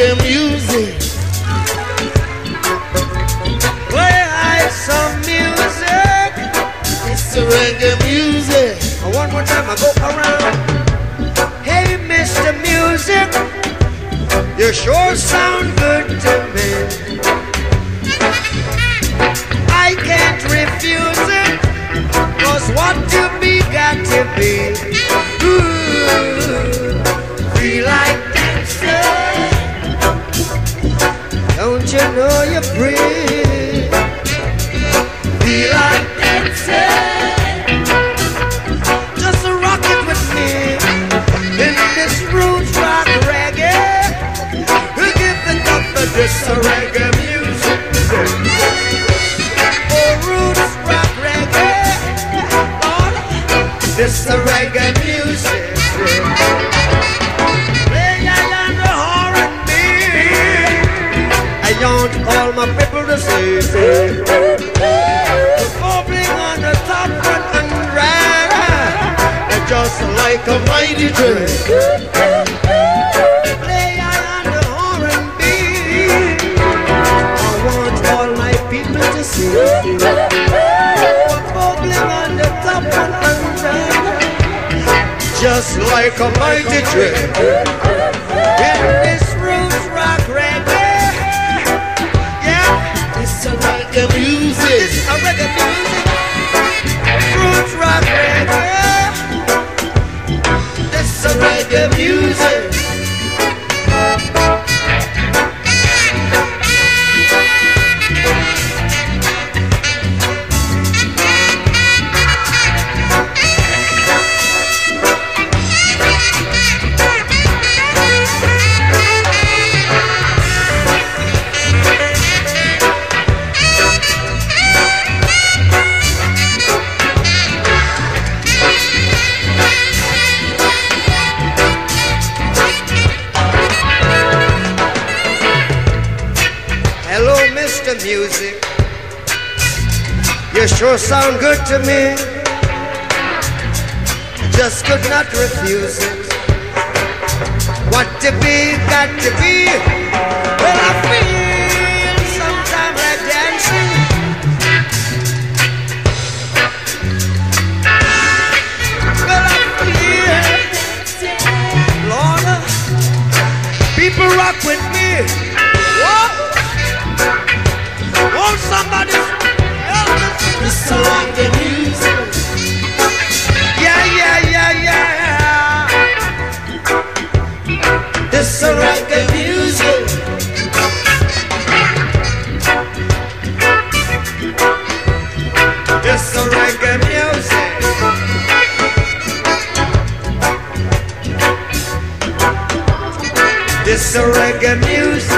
reggae music. Play high some music. It's the reggae music. Oh, one more time, I go around. Hey, Mr. Music, you sure sound good to me. You know you're free? Feel like dancing. Just rock it with me in this roots rock reggae. We give it up for this reggae music. Oh, roots rock reggae. Lord, this reggae music. Want all my people to say, say, bubbling on the top one and ride, just like a mighty train. Play on the R&B. I Mr. Music. You sure sound good to me. Just could not refuse it. What to be, got to be. Well, I feel the reggae music.